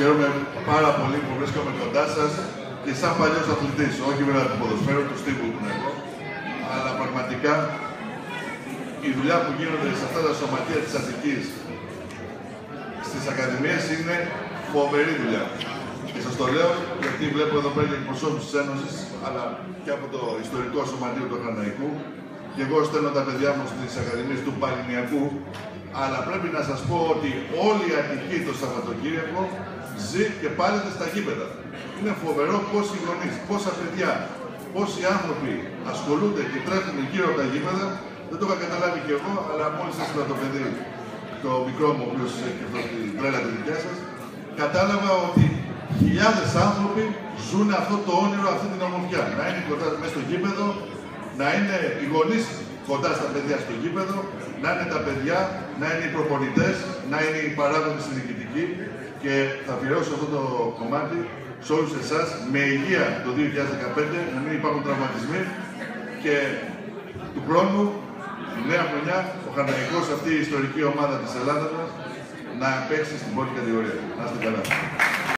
Χαίρομαι πάρα πολύ που βρίσκομαι κοντά σας και σαν παλιός αθλητής, όχι βέβαια του ποδοσφαίρου, του στίβου που είναι εδώ, αλλά πραγματικά η δουλειά που γίνονται σε αυτά τα σωματεία της Αττική στις Ακαδημίες είναι φοβερή δουλειά. Και σας το λέω γιατί βλέπω εδώ πέρα και εκπροσώπους της Ένωσης, αλλά και από το ιστορικό σωματείο του Χαρναϊκού. Και εγώ στέλνω τα παιδιά μου στις Ακαδημίες του Παλινιακού. Αλλά πρέπει να σας πω ότι όλη η Αττική το Σαββατοκύριακο ζει και πάλι στα γήπεδα. Είναι φοβερό πόσοι γονείς, πόσα παιδιά, πόσοι άνθρωποι ασχολούνται και τρέχουν γύρω από τα γήπεδα. Δεν το είχα καταλάβει κι εγώ, αλλά μόλις έστειλα το παιδί, το μικρό μου, ο οποίος έχει αυτό την τρέλα τη δικιά σας, κατάλαβα ότι χιλιάδες άνθρωποι ζουν αυτό το όνειρο, αυτή την ομορφιά. Να είναι κοντά μέσα στο γήπεδο, να είναι οι γονείς κοντά στα παιδιά στο γήπεδο, να είναι τα παιδιά, να είναι οι προπονητές, να είναι οι παράγοντες διοικητικοί και θα αφιερώσω αυτό το κομμάτι σε όλους εσάς με υγεία το 2015, να μην υπάρχουν τραυματισμοί και του χρόνου, τη νέα χρονιά, ο Χαναϊκός, αυτή η ιστορική ομάδα της Ελλάδας μας, να παίξει στην πρώτη κατηγορία. Να είστε καλά.